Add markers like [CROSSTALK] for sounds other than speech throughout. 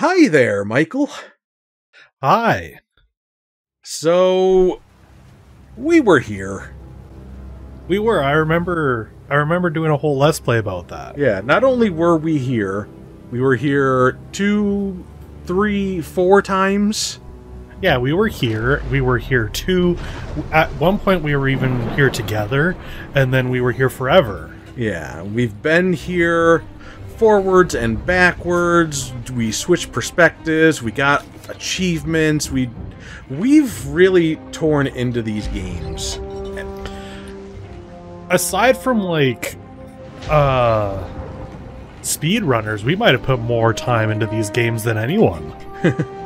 Hi there, Michael. Hi. So, we were here. We were. I remember. I remember doing a whole let's play about that. Yeah, not only were we here, we were here two, three, four times. Yeah, we were here. We were here too. At one point, we were even here together, and then we were here forever. Yeah, we've been here forwards and backwards. We switched perspectives. We got achievements. We we've really torn into these games. Aside from like uh speedrunners, we might have put more time into these games than anyone. [LAUGHS]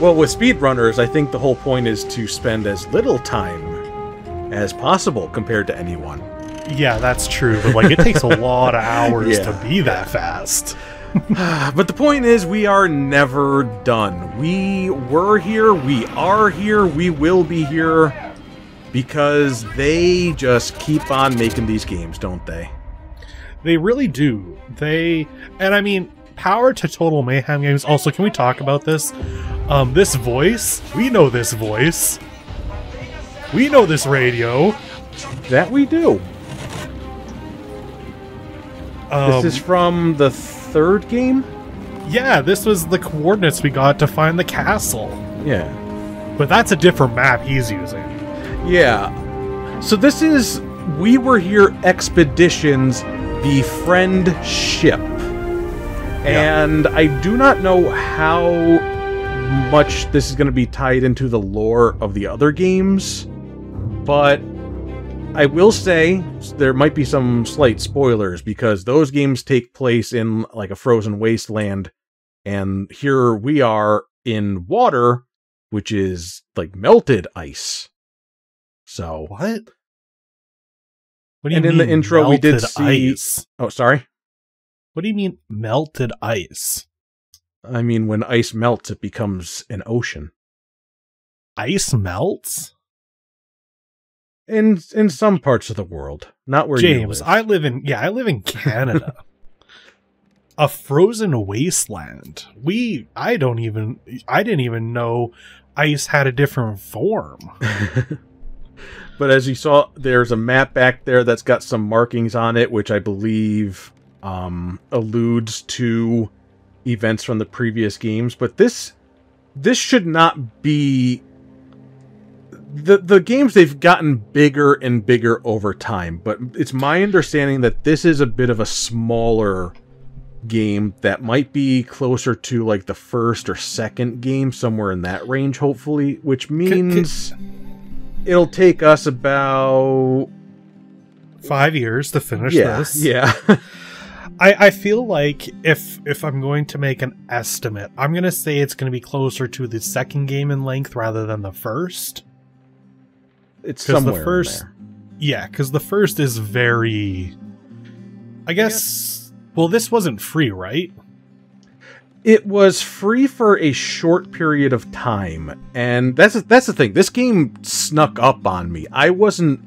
Well, with speedrunners, I think the whole point is to spend as little time as possible compared to anyone. Yeah, that's true, but like it takes a lot of hours Yeah. to be that fast. [SIGHS] But the point is, we are never done. We were here, we are here, we will be here because they just keep on making these games, don't they? They really do. They and I mean power to Total Mayhem games. Also, can we talk about this? Um, this voice, we know this voice. We know this radio. That we do. Um, this is from the third game? yeah, this was the coordinates we got to find the castle. Yeah. But that's a different map he's using. Yeah. So this is We Were Here Expeditions, the friend ship. And I do not know how much this is going to be tied into the lore of the other games, but I will say there might be some slight spoilers because those games take place in like a frozen wasteland, and here we are in water, which is like melted ice. So, What? What do you And mean in the intro, we did see- ice? oh, sorry. What do you mean melted ice? I mean, when ice melts, it becomes an ocean. Ice melts? In in some parts of the world, not where you James, live. I live in yeah, I live in Canada. [LAUGHS] a frozen wasteland. We I don't even I didn't even know ice had a different form. [LAUGHS] but as you saw, there's a map back there that's got some markings on it, which I believe um, alludes to events from the previous games. But this this should not be the the games they've gotten bigger and bigger over time. But it's my understanding that this is a bit of a smaller game that might be closer to like the first or second game somewhere in that range hopefully which means it'll take us about 5 years to finish yeah this. yeah [LAUGHS] I I feel like if if I'm going to make an estimate, I'm going to say it's going to be closer to the second game in length rather than the first. It's 'Cause the somewhere first- in there. Yeah, cuz the first is very I guess well this wasn't free, right? it was free for a short period of time and that's that's the thing this game snuck up on me i wasn't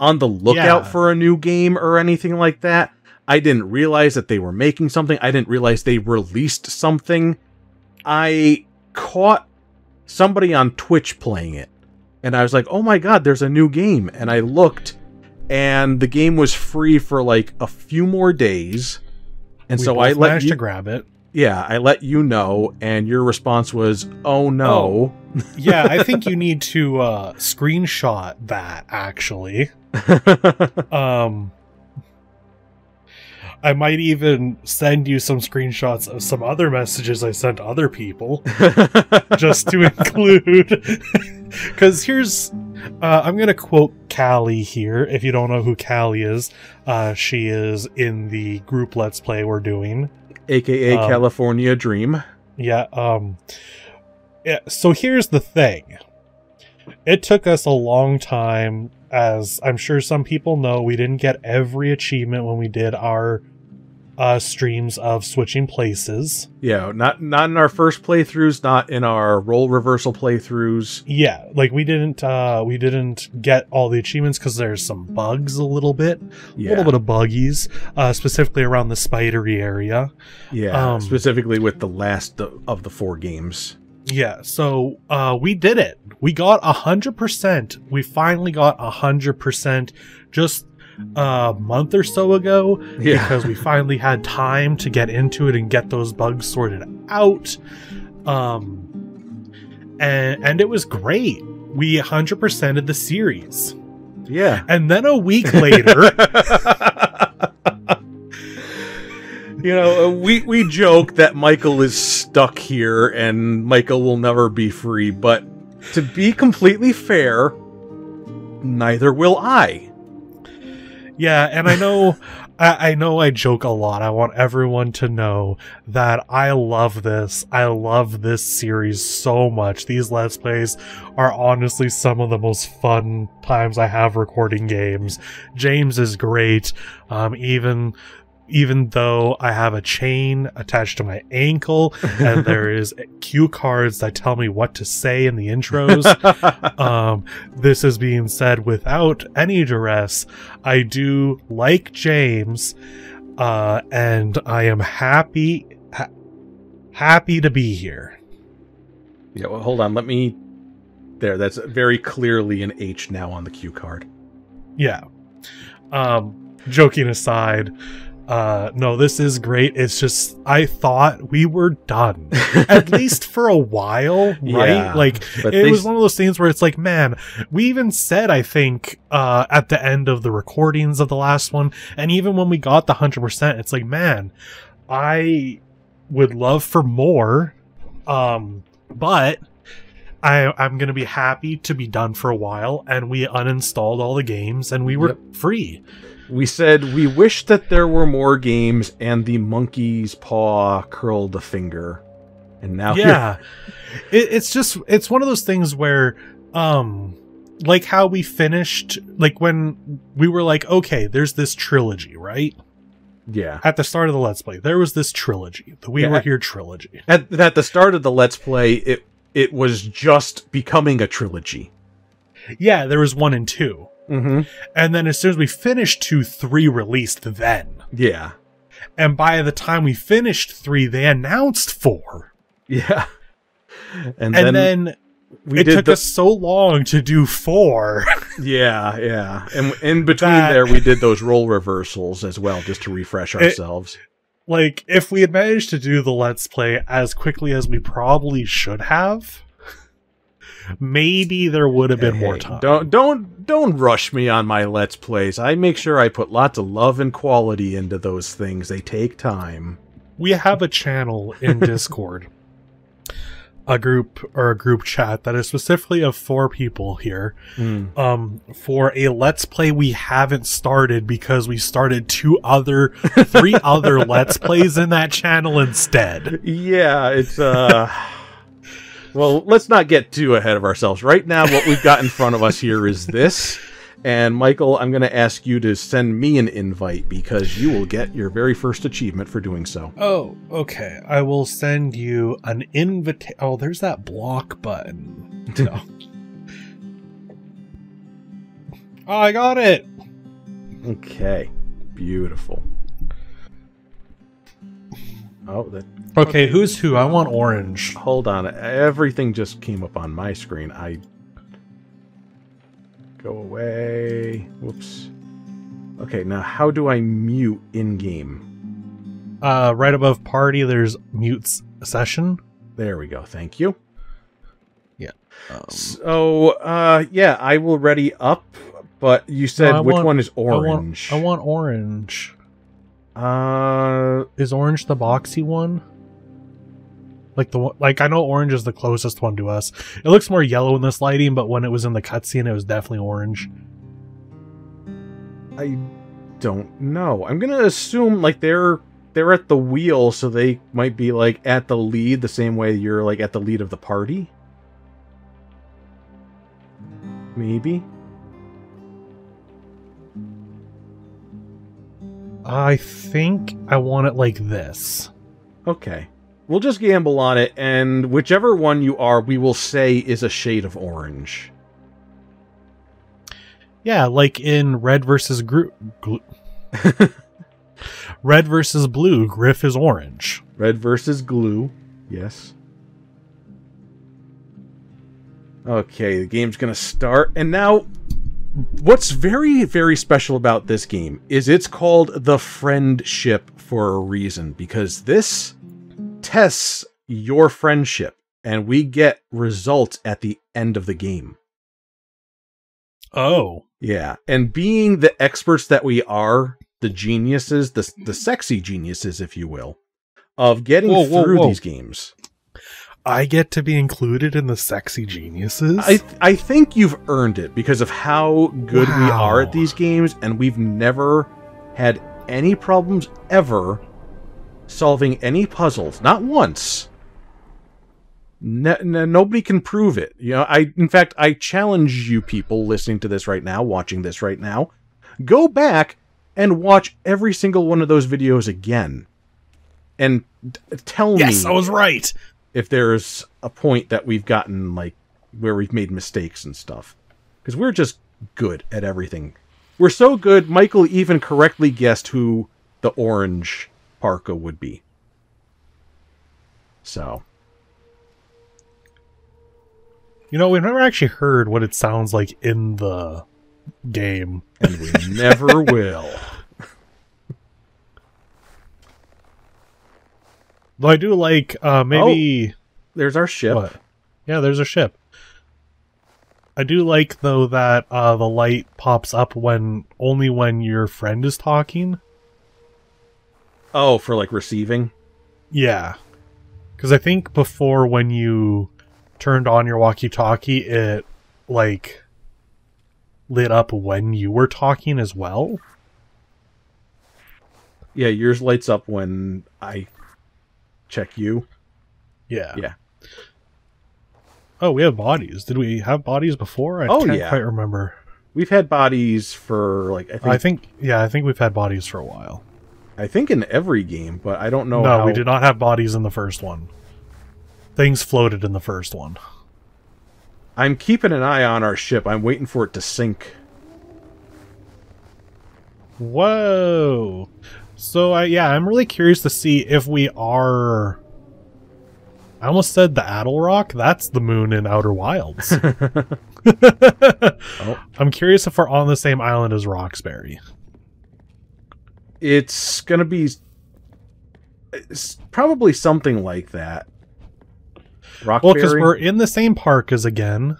on the lookout Yeah. for a new game or anything like that i didn't realize that they were making something i didn't realize they released something i caught somebody on twitch playing it and i was like oh my god there's a new game and i looked and the game was free for like a few more days and We so i let managed you to grab it. yeah, I let you know, and your response was, "Oh no." [LAUGHS] yeah, I think you need to uh screenshot that actually. [LAUGHS] Um I might even send you some screenshots of some other messages I sent other people [LAUGHS] just to include [LAUGHS] cuz here's uh, I'm going to quote Callie here if you don't know who Callie is. Uh she is in the group let's play we're doing. AKA Um, California Dream. Yeah, um yeah, so here's the thing. It took us a long time as I'm sure some people know we didn't get every achievement when we did our uh, streams of switching places. Yeah, not not in our first playthroughs, not in our role reversal playthroughs. Yeah, like we didn't uh we didn't get all the achievements because there's some bugs a little bit, a Yeah, little bit of buggies, uh, specifically around the spidery area. yeah, um, specifically with the last of of the four games. Yeah, so uh, we did it. We got a hundred percent. We finally got a hundred percent just a month or so ago Yeah, because we finally had time to get into it and get those bugs sorted out. Um, and and it was great. We hundred percented the series, yeah. and then a week [LAUGHS] later, you know, uh, we we joke that Michael is stuck here and Michael will never be free, but to be completely fair, neither will I. Yeah, and I know, I, I know, I joke a lot. I want everyone to know that I love this. I love this series so much. These let's plays are honestly some of the most fun times I have recording games. James is great. Um, even. Even though I have a chain attached to my ankle and [LAUGHS] there is cue cards that tell me what to say in the intros, [LAUGHS] um, this is being said without any duress. I do like James, uh, and I am happy, ha- happy to be here. yeah, well, hold on. Let me. There, that's very clearly an H now on the cue card. Yeah. Um, joking aside, uh, no, this is great. It's just I thought we were done, [LAUGHS] at least for a while, right? Yeah, like it was one of those things where it's like, man, we even said, I think, uh, at the end of the recordings of the last one, and even when we got the 100%, it's like, man, I would love for more. Um, but I, I'm going to be happy to be done for a while. And we uninstalled all the games and we were Yep. free. We said we wish that there were more games, and the monkey's paw curled a finger. And now yeah it, it's just it's one of those things where um like how we finished like when we were like okay there's this trilogy right yeah. at the start of the let's play there was this trilogy the we Yeah. were here trilogy At, at the start of the Let's Play, it it was just becoming a trilogy. yeah there was one and two Mm-hmm. and then as soon as we finished two three released then Yeah. and by the time we finished three they announced four Yeah. And, and then, then, we it did took the, us so long to do four [LAUGHS] Yeah, yeah. And in between That- there, we did those role reversals as well, just to refresh ourselves. like if we had managed to do the let's play as quickly as we probably should have maybe there would have been more time Don't don't don't rush me on my Let's Plays. I make sure I put lots of love and quality into those things. They take time. we have a channel in [LAUGHS] discord a group or a group chat that is specifically of four people here Mm. um for a let's play we haven't started because we started two other three [LAUGHS] other let's plays in that channel instead Yeah, it's uh Well, let's not get too ahead of ourselves. Right now what we've got in front of us here is this. And Michael, I'm going to ask you to send me an invite because you will get your very first achievement for doing so. Oh, okay. I will send you an invite. Oh, there's that block button. No. [LAUGHS] oh, I got it. Okay. Beautiful. Oh, that Okay, who's who? I want orange. hold on. Everything just came up on my screen. I go away. Whoops. Okay, now how do I mute in game? Uh, right above party, there's mutes session. There we go. Thank you. Um, So, uh, yeah, I will ready up, but you said I which want- one is I want, orange? I want orange. Uh, Is orange the boxy one? Like the one, like I know orange is the closest one to us. It looks more yellow in this lighting, but when it was in the cutscene, it was definitely orange. I don't know. I'm gonna assume like they're they're at the wheel, so they might be like at the lead the same way you're like at the lead of the party. Maybe. I think I want it like this. Okay. We'll just gamble on it, and whichever one you are, we will say is a shade of orange. Yeah, like in Red versus Gru- Glu- [LAUGHS] Red versus Blue, Grif is orange. Red versus glue. Yes. Okay, the game's gonna start, and now what's very, very special about this game is it's called the friendship for a reason, because this tests your friendship, and we get results at the end of the game. Oh. Yeah, and being the experts that we are, the geniuses, the the sexy geniuses, if you will, of getting Whoa, whoa, through whoa. these games. I get to be included in the sexy geniuses? I I think you've earned it because of how good we are at these games, and we've never had any problems ever solving any puzzles. Not once. No, no, nobody can prove it. You know, I in fact I challenge you people listening to this right now, watching this right now, go back and watch every single one of those videos again, and tell yes, me I was right. if there's a point that we've gotten like where we've made mistakes and stuff because we're just good at everything we're so good michael even correctly guessed who the orange parka would be so You know, we've never actually heard what it sounds like in the game. and we never [LAUGHS] will Though I do like uh maybe there's our ship what? Yeah, there's a ship. I do like though that uh the light pops up when only when your friend is talking. Oh for like receiving Yeah. Cuz I think before when you turned on your walkie-talkie it like lit up when you were talking as well. yeah yours lights up when i check you Yeah. Yeah. Oh, we have bodies. Did we have bodies before? I Oh, can't yeah. quite remember. we've had bodies for like i think I think yeah, I think we've had bodies for a while. I think in every game but i don't know no, how we did not have bodies in the first one. Things floated in the first one. I'm keeping an eye on our ship. I'm waiting for it to sink. Whoa. So I yeah, I'm really curious to see if we are I almost said the Attlerock. That's the moon in Outer Wilds. [LAUGHS] [LAUGHS] Oh. I'm curious if we're on the same island as Rockbury. It's gonna be it's probably something like that. Well, because we're in the same park as again.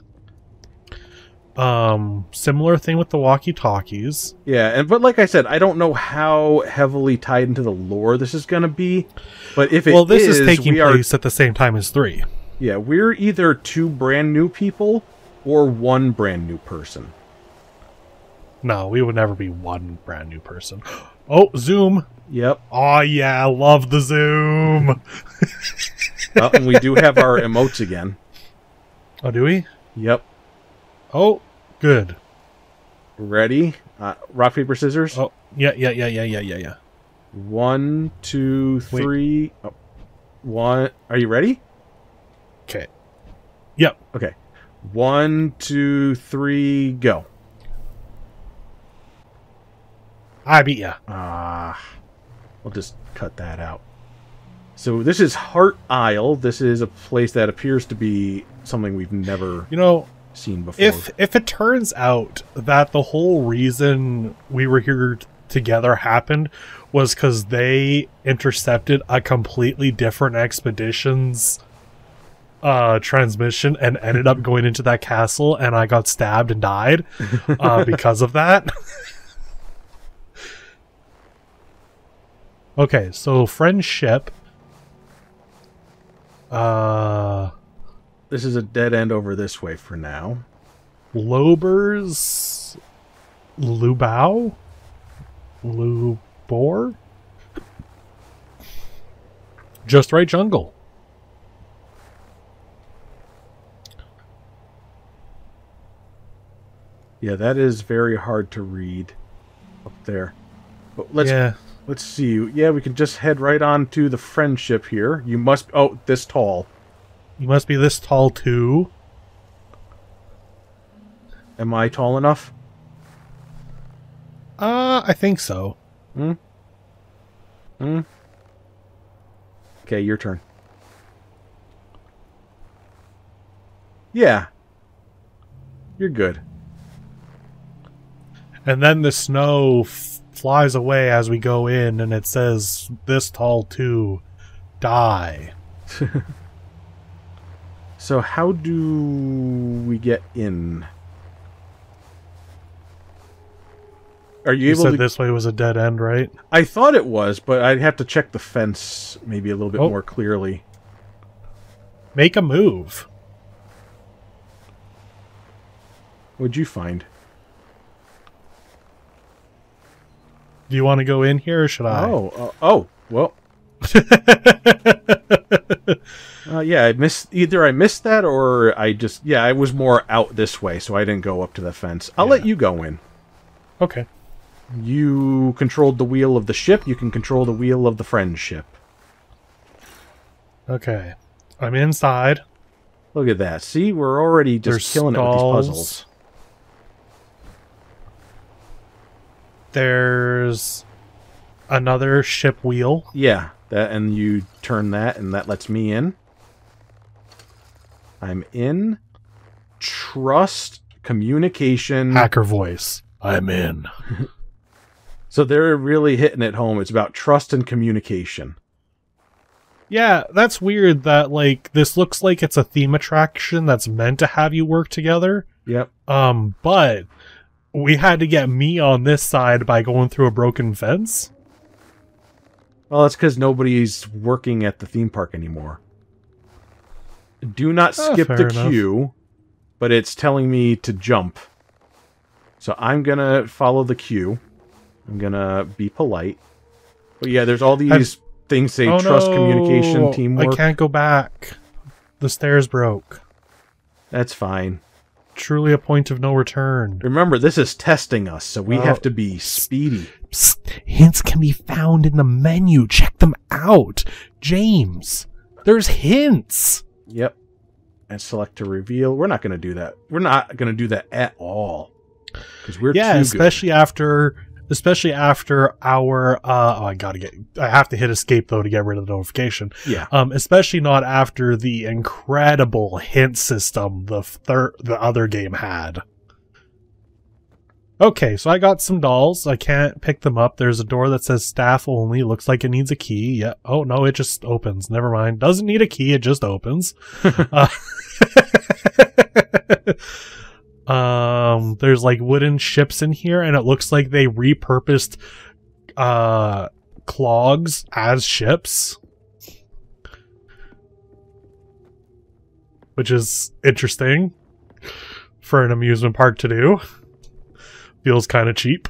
Um, similar thing with the walkie-talkies. yeah, and but like I said, I don't know how heavily tied into the lore this is gonna be. But if it well, this is, is, taking we are place at the same time as three. yeah, we're either two brand new people or one brand new person. No, we would never be one brand new person. [GASPS] Oh, zoom! Yep. Oh yeah, I love the zoom. [LAUGHS] Oh, and we do have our emotes again. Oh, do we? Yep. Oh, good. Ready? Uh, rock paper scissors. Oh, yeah, yeah, yeah, yeah, yeah, yeah, yeah. One, two, three. Oh, one. Are you ready? Okay. Yep. Okay. One, two, three, go. I beat ya. Ah, we'll just cut that out. So this is Heart Isle. This is a place that appears to be something we've never You know, seen before. if if it turns out that the whole reason we were here together happened was because they intercepted a completely different expedition's uh transmission and ended up going into that castle and i got stabbed and died uh [LAUGHS] because of that [LAUGHS] okay so friendship uh this is a dead end over this way for now. Lobers Lubao? Lubor? Just right jungle. Yeah, that is very hard to read up there. But let's yeah. Let's see. Yeah, we can just head right on to the friendship here. You must. Oh, this tall. You must be this tall too. Am I tall enough? Uh, I think so. Hmm. Hmm. Okay, your turn. Yeah. You're good. And then the snow flies away as we go in, and it says, "This tall too, die." [LAUGHS] So how do we get in? Are you, You able said to? this way was a dead end, right? I thought it was, but I'd have to check the fence maybe a little bit Oh. more clearly. Make a move. What'd you find? Do you want to go in here, or should I? Oh, uh, oh, well, [LAUGHS] uh, yeah, I missed either. I missed that, or I just yeah, I was more out this way, so I didn't go up to the fence. I'll let you go in. okay. You controlled the wheel of the ship. You can control the wheel of the friend ship. Okay. I'm inside. Look at that. See, we're already just There's killing it with these puzzles. There's another ship wheel. Yeah, that and you turn that and that lets me in. I'm in. Trust communication. Hacker voice. I'm in. [LAUGHS] So they're really hitting it home. It's about trust and communication. Yeah, that's weird that like this looks like it's a theme attraction that's meant to have you work together. Yep. Um, but we had to get me on this side by going through a broken fence. Well, that's because nobody's working at the theme park anymore. Do not Oh, skip the enough. queue, but it's telling me to jump. So I'm gonna follow the queue. I'm gonna be polite. But yeah, there's all these things say oh trust, no, communication, teamwork. I can't go back. The stairs broke. That's fine. Truly a point of no return. Remember, this is testing us, so we Oh. have to be speedy. Psst, hints can be found in the menu. Check them out. James, there's hints. Yep. And select to reveal. We're not going to do that. We're not going to do that at all. Because we're yeah, especially after especially after our uh oh I gotta get I have to hit escape though to get rid of the notification. Yeah. Um especially not after the incredible hint system the third the other game had. Okay, so I got some dolls. I can't pick them up. There's a door that says staff only. Looks like it needs a key. Yeah. Oh no, it just opens. Never mind. Doesn't need a key. It just opens. [LAUGHS] Uh, [LAUGHS] um, there's like wooden ships in here, and it looks like they repurposed uh clogs as ships, which is interesting for an amusement park to do. Feels kind of cheap.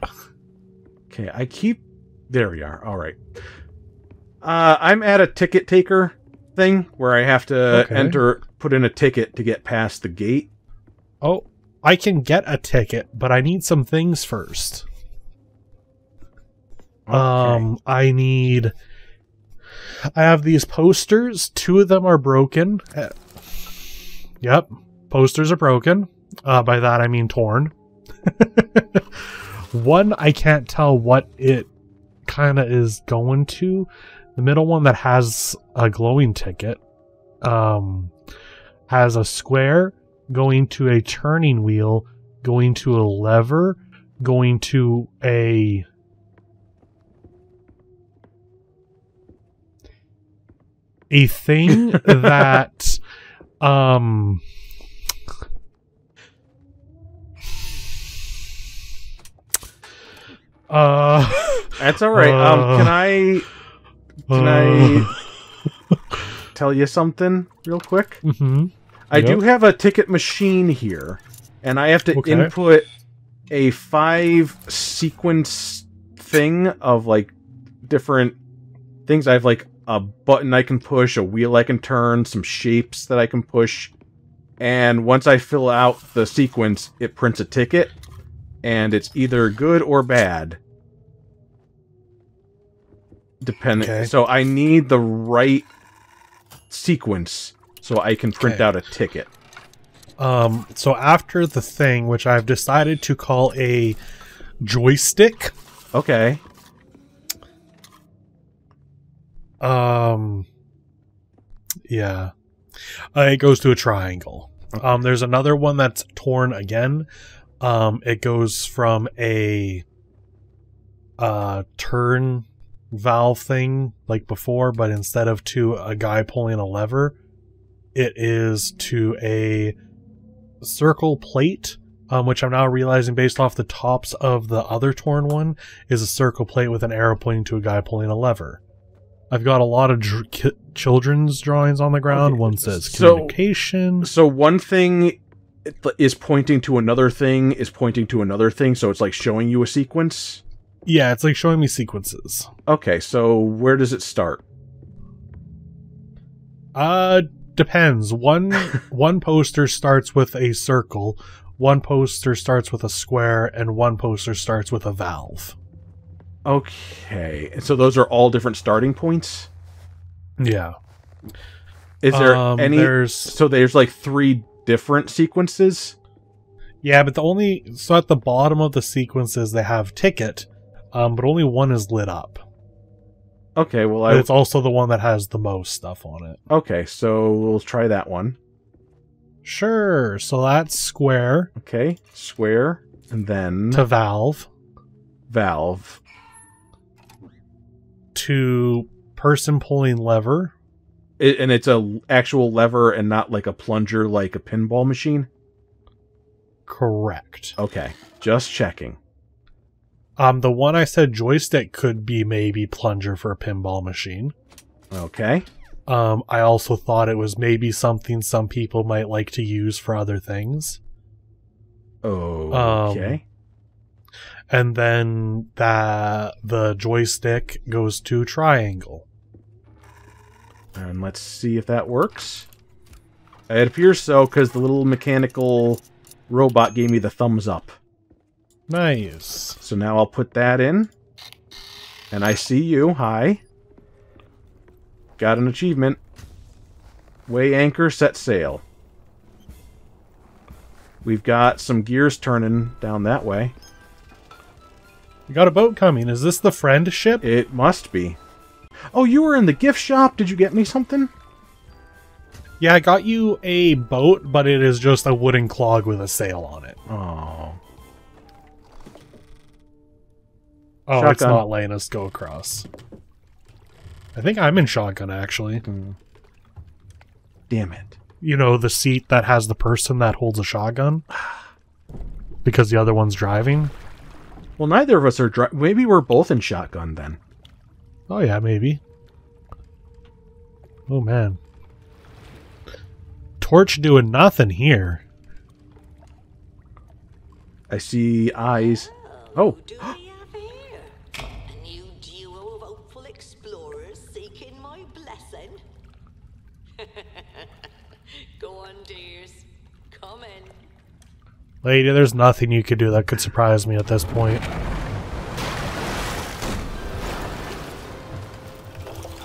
Okay, I keep. There we are. All right. Uh, I'm at a ticket taker thing where I have to Okay. enter, put in a ticket to get past the gate. Oh, I can get a ticket, but I need some things first. Okay. Um, I need. I have these posters. Two of them are broken. Yep, posters are broken. Uh, by that I mean torn. [LAUGHS] one I can't tell what it kind of is going to. The middle one that has a glowing ticket, um, has a square going to a turning wheel, going to a lever, going to a a thing [LAUGHS] that um uh That's all right. um, uh, can I can I tell you something real quick? hmm I do have a ticket machine here, and I have to Okay. input a five sequence thing of like different things. I have like a button I can push, a wheel I can turn, some shapes that I can push, and once I fill out the sequence, it prints a ticket, and it's either good or bad. depending. Okay. So I need the right sequence so I can print Okay. out a ticket. Um, so after the thing, which I've decided to call a joystick, Okay. um, yeah, uh, it goes to a triangle. Um, there's another one that's torn again. Um, it goes from a uh turn valve thing like before, but instead of to a guy pulling a lever, it is to a circle plate. Um, which I'm now realizing, based off the tops of the other torn one, is a circle plate with an arrow pointing to a guy pulling a lever. I've got a lot of dr- ki- children's drawings on the ground. Okay, One says so- communication. So one thing is pointing to another thing is pointing to another thing, so it's like showing you a sequence. Yeah, it's like showing me sequences. Okay, so where does it start? Uh depends. One [LAUGHS] one poster starts with a circle, one poster starts with a square, and one poster starts with a valve. Okay, and so those are all different starting points. Yeah. Is there Um, any? there's So there's like three different sequences. Yeah, but the only so at the bottom of the sequences they have ticket, um, but only one is lit up. Okay, well I it's also the one that has the most stuff on it. okay, so we'll try that one. Sure. So that's square Okay, square, and then to valve valve. to person pulling lever. It, and it's a actual lever and not like a plunger like a pinball machine. Correct. Okay, just checking. Um, the one I said joystick could be maybe plunger for a pinball machine. Okay. Um, I also thought it was maybe something some people might like to use for other things. Oh, okay. And then that the joystick goes to triangle. and let's see if that works. It appears so because the little mechanical robot gave me the thumbs up. Nice. So now I'll put that in. And I see you. Hi. Got an achievement. Weigh anchor, set sail. We've got some gears turning down that way. You got a boat coming. Is this the friend ship? It must be. Oh, you were in the gift shop. Did you get me something? Yeah, I got you a boat, but it is just a wooden clog with a sail on it. Oh. Oh, it's not letting us go across. I think I'm in shotgun actually. Hmm. Damn it. You know, the seat that has the person that holds a shotgun? [SIGHS] Because the other one's driving? Well, neither of us are dri- Maybe we're both in shotgun then. Oh, yeah, maybe. Oh, man. Torch doing nothing here. I see eyes. Oh, [GASPS] [GASPS] blessing? [LAUGHS] Go on, dears. Come in. Lady, there's nothing you could do that could surprise me at this point.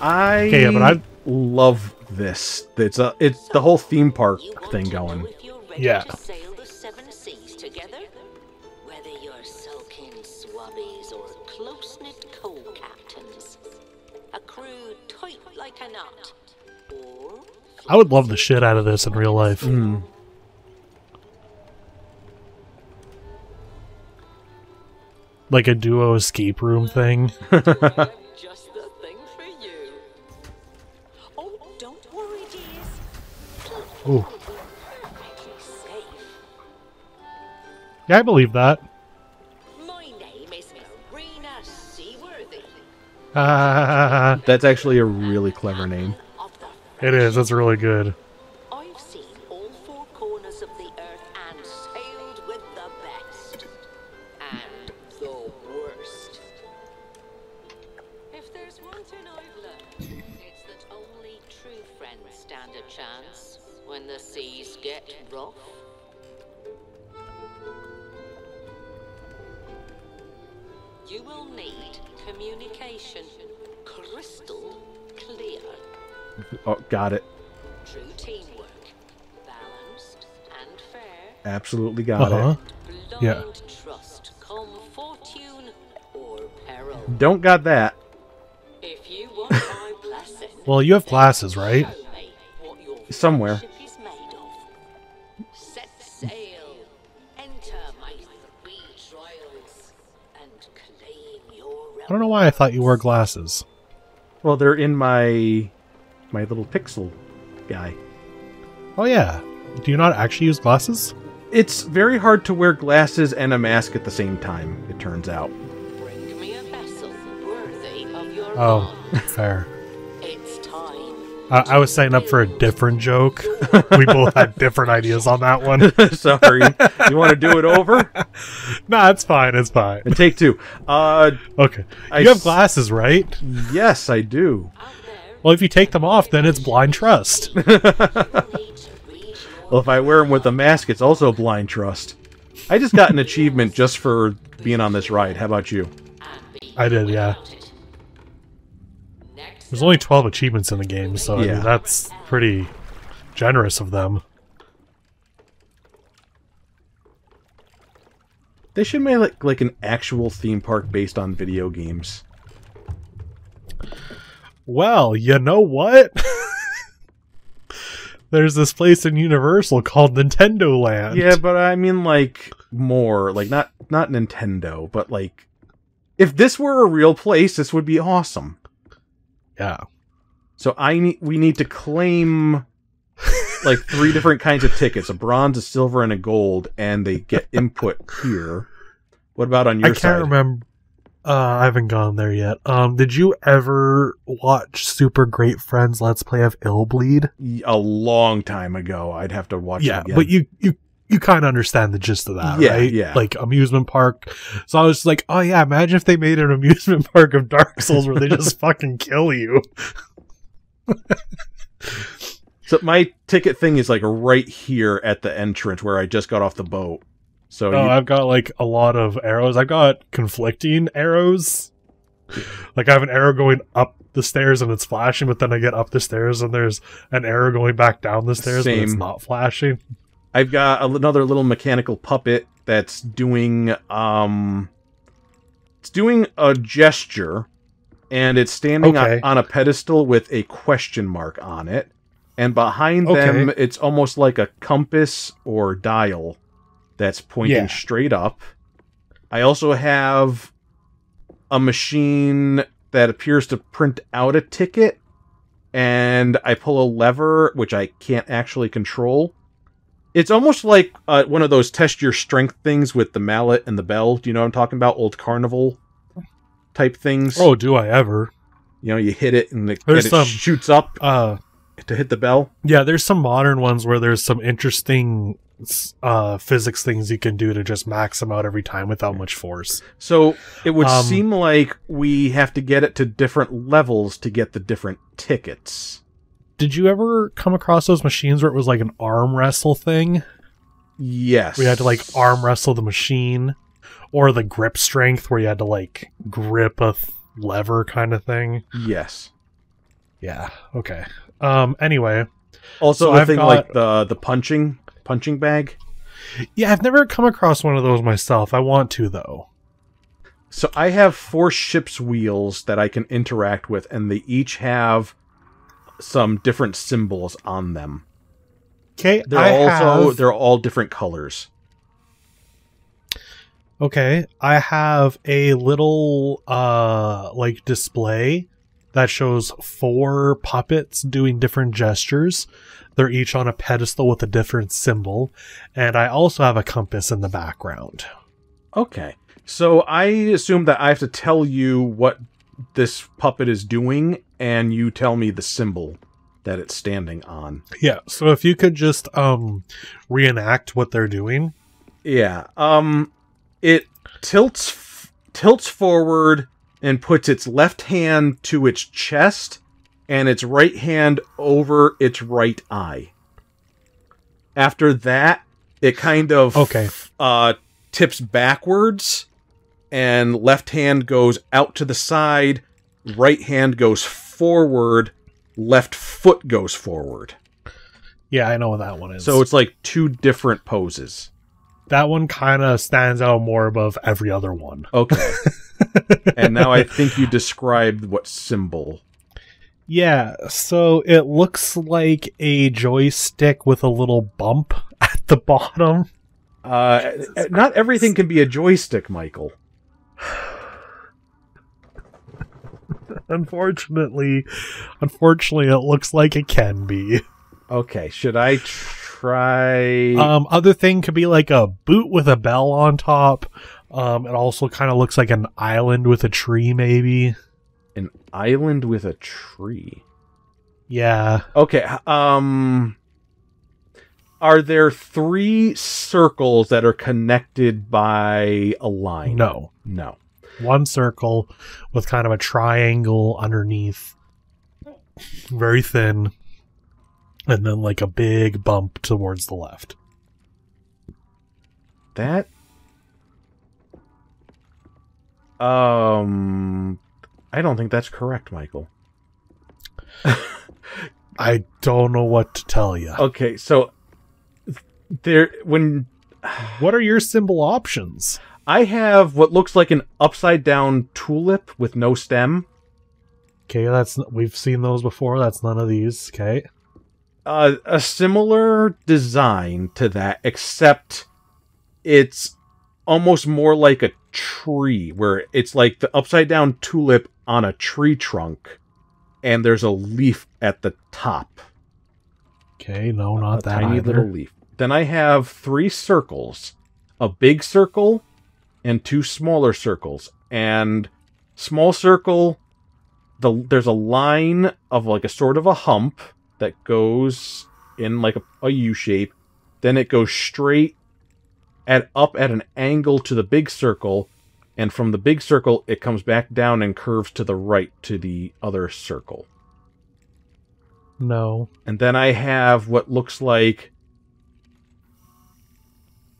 I Okay, yeah, but I- love this. It's a it's the whole theme park thing going. know if you're ready Yeah. I would love the shit out of this in real life. Hmm. Like a duo escape room thing. I'm [LAUGHS] just the thing for you. Oh, don't worry, dears. Ooh. Yeah, I believe that. My name is Seaworthy. Ah, [LAUGHS] That's actually a really clever name. It is. It's really good. Absolutely got Uh-huh. Blind Yeah. trust come fortune or peril. Don't got that. If you want my blessing, [LAUGHS] Well, you have glasses, right? tell me what your Somewhere. ship is made of. Set sail, enter my three trials, and claim your I don't know why I thought you wore glasses. Well, they're in my my little pixel guy. Oh yeah. Do you not actually use glasses? It's very hard to wear glasses and a mask at the same time, it turns out. Bring me a vessel worthy of your Oh, bond. [LAUGHS] fair. It's time. I, I was setting up for a different joke. [LAUGHS] We both had different ideas on that one. [LAUGHS] Sorry. you want to do it over? nah, it's fine. It's fine. And take two. Uh, Okay. I You have glasses, right? yes, I do. Well, if you take them off, then it's blind trust. you need to read your Well, if I wear them with a mask, it's also blind trust. I just got an achievement just for being on this ride. How about you? I did, yeah. without it. Next There's only 12 achievements in the game, so I mean, that's pretty generous of them. They should make like, like an actual theme park based on video games. Well, you know what? [LAUGHS] There's this place in Universal called Nintendo Land. Yeah, but I mean like more, like not not Nintendo, but like if this were a real place, this would be awesome. Yeah. So I need we need to claim like three different kinds of tickets: a bronze, a silver, and a gold, and they get input here. What about on your I can't side? remember. Uh, I haven't gone there yet. Um, did you ever watch Super Great Friends Let's Play of Illbleed? A long time ago, I'd have to watch. yeah, it again. but you you you kind of understand the gist of that, Yeah, right? yeah. Like amusement park. So I was like, oh yeah, imagine if they made an amusement [LAUGHS] park of Dark Souls where they just [LAUGHS] fucking kill you. So my ticket thing is like right here at the entrance where I just got off the boat. So Oh, you, I've got like a lot of arrows. I've got conflicting arrows. Like I have an arrow going up the stairs and it's flashing, but then I get up the stairs and there's an arrow going back down the stairs and it's Same. not flashing. I've got a- another little mechanical puppet that's doing um it's doing a gesture and it's standing on- on, a pedestal with a question mark on it and behind Okay. them it's almost like a compass or dial that's pointing Yeah. straight up. I also have a machine that appears to print out a ticket and I pull a lever which I can't actually control. It's almost like uh, one of those test your strength things with the mallet and the bell. Do you know what I'm talking about? Old carnival type things. Oh, do I ever? you know, you hit it and, the, and it some- shoots up Uh to hit the bell. yeah, there's some modern ones where there's some interesting uh physics things you can do to just max them out every time without much force. So it would Um, seem like we have to get it to different levels to get the different tickets. Did you ever come across those machines where it was like an arm wrestle thing? Yes. We had to like arm wrestle the machine or the grip strength where you had to like grip a th- lever kind of thing. Yes. Yeah. Okay. Um anyway, Also, So I think got- like the the punching punching bag. yeah, I've never come across one of those myself. I want to though. So I have four ship's wheels that I can interact with, and they each have some different symbols on them. Okay, They're I also have, they're all different colors. okay. I have a little uh like display that shows four puppets doing different gestures. They're each on a pedestal with a different symbol, and I also have a compass in the background. Okay. So I assume that I have to tell you what this puppet is doing, and you tell me the symbol that it's standing on. Yeah, so if you could just um reenact what they're doing. Yeah. Um it tilts f- tilts forward and puts its left hand to its chest and its right hand over its right eye. After that, it kind of Okay. uh tips backwards and left hand goes out to the side, right hand goes forward, left foot goes forward. Yeah, I know what that one is. So it's like two different poses. That one kind of stands out more above every other one. Okay. [LAUGHS] and now I think you described what symbol. Yeah, so it looks like a joystick with a little bump [LAUGHS] at the bottom. Uh, not everything can be a joystick, Michael. [LAUGHS] Unfortunately, unfortunately, it looks like it can be. Okay, should I try? Um, other thing could be like a boot with a bell on top. Um, it also kind of looks like an island with a tree, maybe. An island with a tree. Yeah. Okay. Um, are there three circles that are connected by a line? No. No. One circle with kind of a triangle underneath. Very thin. And then like a big bump towards the left. That. Um, I don't think that's correct, Michael. [LAUGHS] I don't know what to tell you. Okay, so there when What are your symbol options? I have what looks like an upside down tulip with no stem. Okay, that's we've seen those before. That's none of these. Okay. Uh, a similar design to that, except it's almost more like a tree, where it's like the upside down tulip on a tree trunk, and there's a leaf at the top. Okay, no, not a that tiny either. little leaf. Then I have three circles a big circle and two smaller circles. And small circle, the there's a line of like a sort of a hump that goes in like a, a U shape. Then it goes straight at up at an angle to the big circle, and from the big circle it comes back down and curves to the right to the other circle. No. And then I have what looks like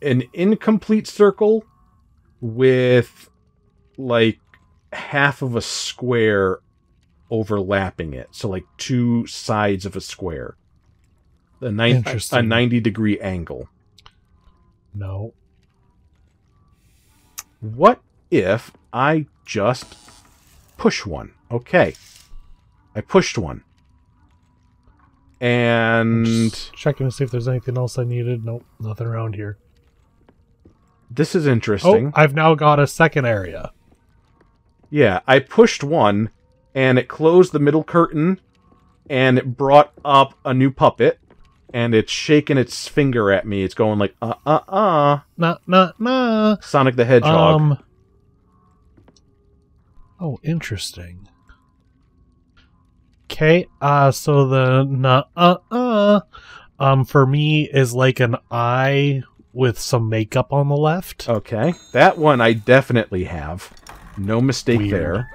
an incomplete circle with like half of a square overlapping it. So like two sides of a square. A, nine, a 90 degree angle. No. What if I just push one? Okay. I pushed one. And Just checking to see if there's anything else I needed. Nope, nothing around here. this is Oh, interesting. I've now got a second area. Yeah, I pushed one and it closed the middle curtain and it brought up a new puppet and it's shaking its finger at me. It's going like uh uh uh Nah, nah, nah. Sonic the Hedgehog. Um. Oh, interesting. Okay, uh, so the nah, uh, uh, um, for me is like an eye with some makeup on the left. okay. That one I definitely have. No mistake Weird. there.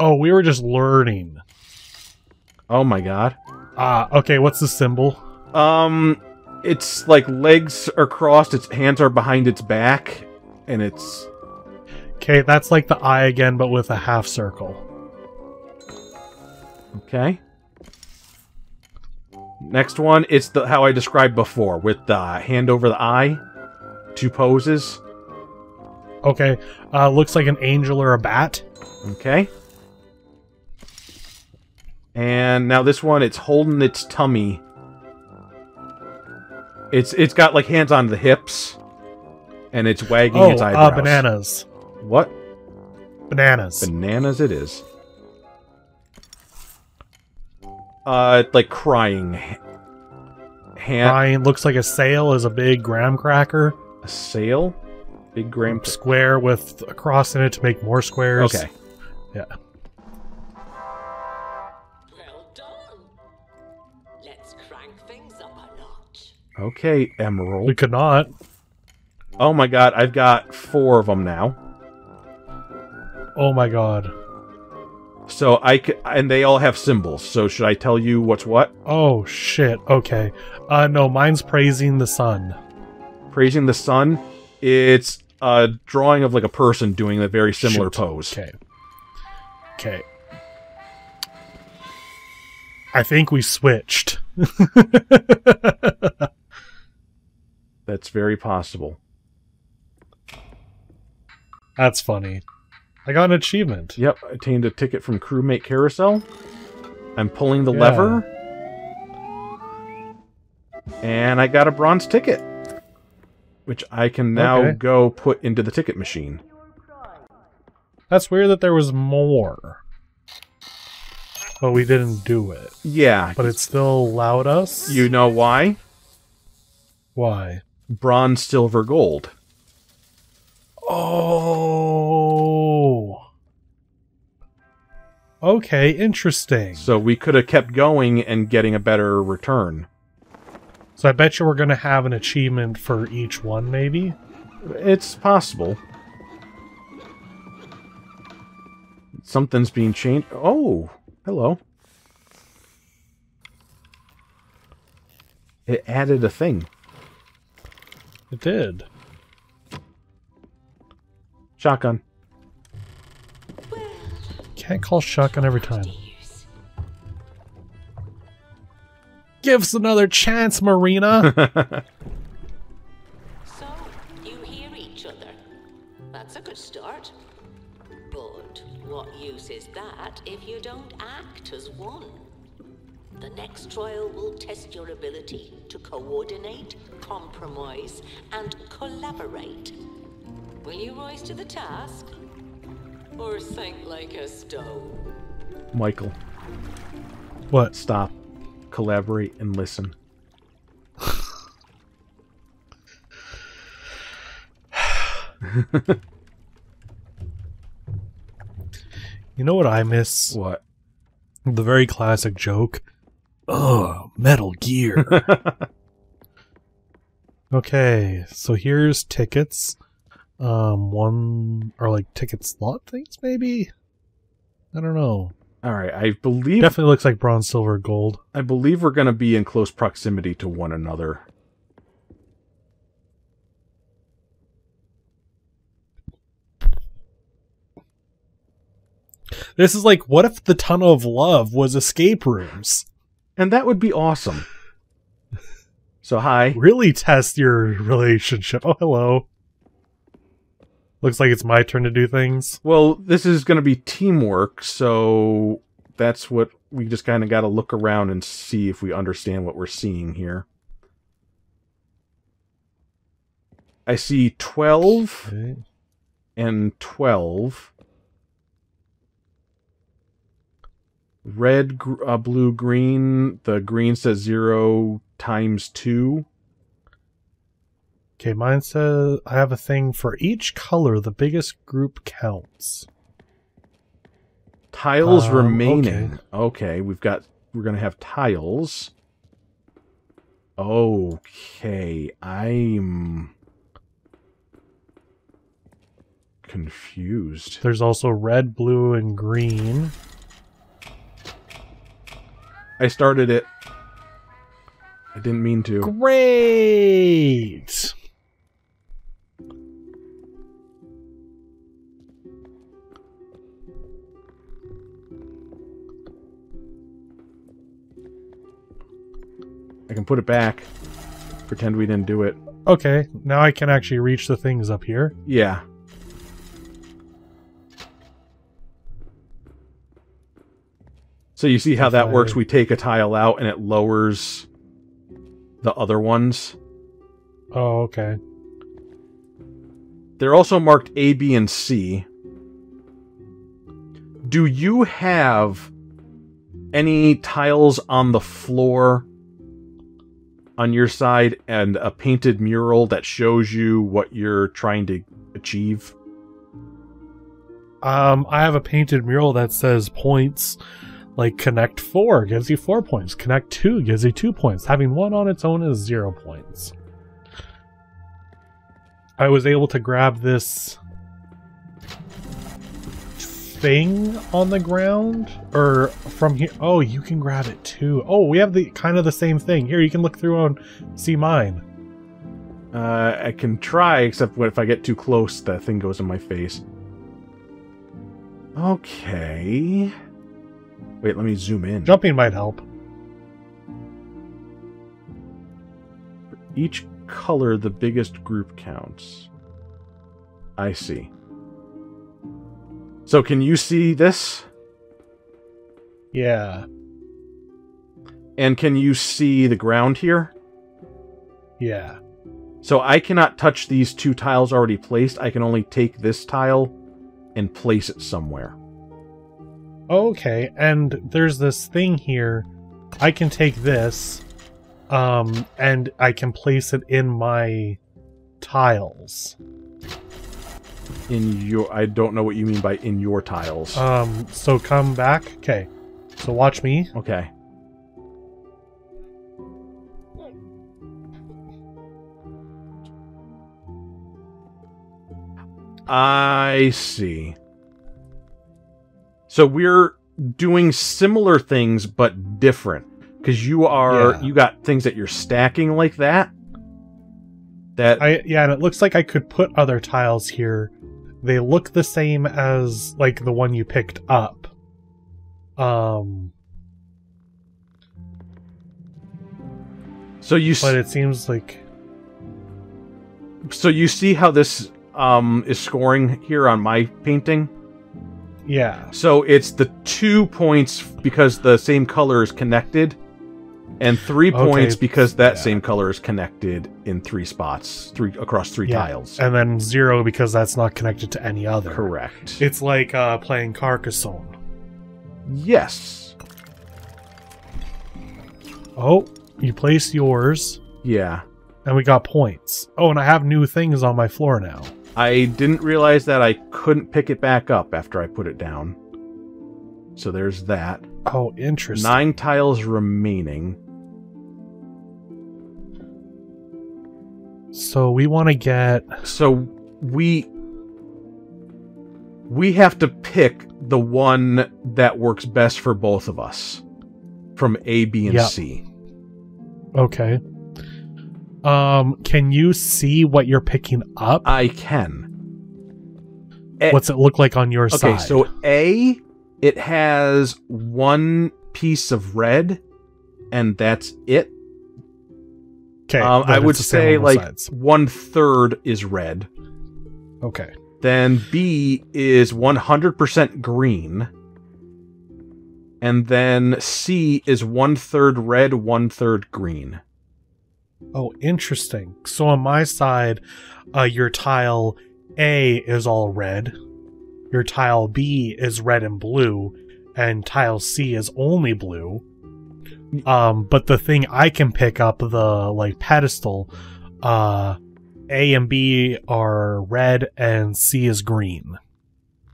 Oh, we were just learning. Oh my god. Ah, okay, what's the symbol? Um it's like legs are crossed, its hands are behind its back and it's Okay, that's like the eye again, but with a half circle. Okay. Next one, it's the how I described before with the hand over the eye, two poses. Okay, uh, looks like an angel or a bat. Okay. And now this one, it's holding its tummy. It's it's got like hands on the hips, and it's wagging Oh, its uh, eyebrows. bananas. What Bananas. bananas? It is. Uh, like crying. Hand Ryan looks like a sail is a big graham cracker. a sail, big graham. Square with a cross in it to make more squares. Okay. Yeah. Okay, We Emerald. could not. Oh my god, I've got four of them now. Oh my god. So I c- and they all have symbols. So should I tell you what's what? Oh shit. Okay. Uh no, mine's praising the sun. Praising the sun. It's a drawing of like a person doing a very similar Shoot. pose. Okay. Okay. I think we switched. [LAUGHS] That's very possible. That's funny. I got an achievement. Yep, I attained a ticket from Crewmate Carousel. I'm pulling the Yeah. lever. And I got a bronze ticket. Which I can now Okay. go put into the ticket machine. That's weird that there was more. But we didn't do it. Yeah. But it still allowed us? You know why? Why? Bronze, silver, gold. Oh. Okay, interesting. So we could have kept going and getting a better return. So I bet you we're going to have an achievement for each one, maybe? It's possible. Something's being changed. Oh, hello. It added a thing. It did. Shotgun. Can't call shotgun every time. Dears. Give us another chance, Marina! [LAUGHS] So, you hear each other. That's a good start. But what use is that if you don't act as one? The next trial will test your ability to coordinate, compromise, and collaborate. Will you rise to the task? Or sink like a stone? Michael, what? stop. Collaborate and listen. You know what I miss? What? The very classic joke. Oh, Metal Gear. [LAUGHS] okay, so here's tickets. Um, one or like ticket slot things, maybe. I don't know. All right, I believe Definitely looks like bronze, silver, gold. I believe we're going to be in close proximity to one another. This is like, what if the Tunnel of Love was escape rooms? And that would be awesome. So hi. Really test your relationship. Oh, hello. Looks like it's my turn to do things. Well, this is going to be teamwork, so that's what we just kind of got to look around and see if we understand what we're seeing here. I see 12 Okay. and 12. Red, gr- uh, blue, green. The green says 0 times 2. Okay, mine says I have a thing for each color. The biggest group counts. Tiles Um, remaining. Okay. we've got we're gonna have tiles. Okay, I'm confused. There's also red, blue, and green. I started it. I didn't mean to. Great. I can put it back. Pretend we didn't do it. Okay, now I can actually reach the things up here. Yeah. So you see how that works? We take a tile out and it lowers the other ones. Oh, okay. They're also marked A, B, and C. Do you have any tiles on the floor on your side and a painted mural that shows you what you're trying to achieve? Um, I have a painted mural that says points like connect four gives you four points, connect two gives you two points. Having one on its own is zero points. I was able to grab this thing on the ground or from here. Oh, you can grab it too. Oh, we have the kind of the same thing. Here, you can look through and see mine. Uh, I can try, except what if I get too close, that thing goes in my face. Okay. Wait, let me zoom in. Jumping might help. Each color, the biggest group counts. I see. So, can you see this? Yeah. And can you see the ground here? Yeah. So I cannot touch these two tiles already placed. I can only take this tile and place it somewhere. Okay, and there's this thing here. I can take this, um, and I can place it in my tiles. In your I don't know what you mean by in your tiles. Um, so come back. Okay. So watch me. okay. I see. So we're doing similar things but different because you are Yeah. you got things that you're stacking like that. That I yeah, and it looks like I could put other tiles here. They look the same as like the one you picked up. Um, so you but it seems like so you see how this um is scoring here on my painting. Yeah. So it's the two points because the same color is connected, and three Okay, points because that yeah. same color is connected in three spots, three across three Yeah, tiles. And then zero because that's not connected to any other. Correct. It's like uh playing Carcassonne. yes. Oh, you place yours, Yeah. and we got points. Oh, and I have new things on my floor now. I didn't realize that I couldn't pick it back up after I put it down. So there's that. Oh, interesting. Nine tiles remaining. So we want to get So we we have to pick the one that works best for both of us from A, B, and Yep. C. okay. Um, can you see what you're picking up? I can. A- What's it look like on your okay, side? so A, it has one piece of red, and that's it. okay, Um, I would it's the same say on like sides. one third is red. okay. Then B is 100% green. And then C is one third red, one third green. Oh, interesting. So on my side, uh, your tile A is all red, your tile B is red and blue, and tile C is only blue. Um, but the thing I can pick up the like pedestal, uh, A and B are red and C is green.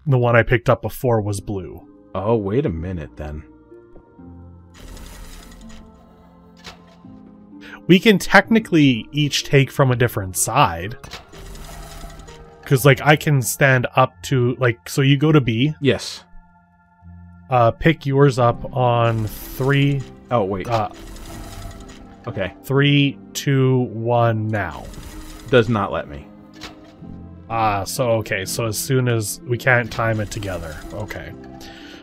The one I picked up before was blue. Oh, wait a minute then. We can technically each take from a different side. Cause like I can stand up to like so you go to B, Yes. uh pick yours up on three Oh, wait. uh okay. three, two, one now. Does not let me. Ah, so okay, so as soon as we can't time it together. Okay.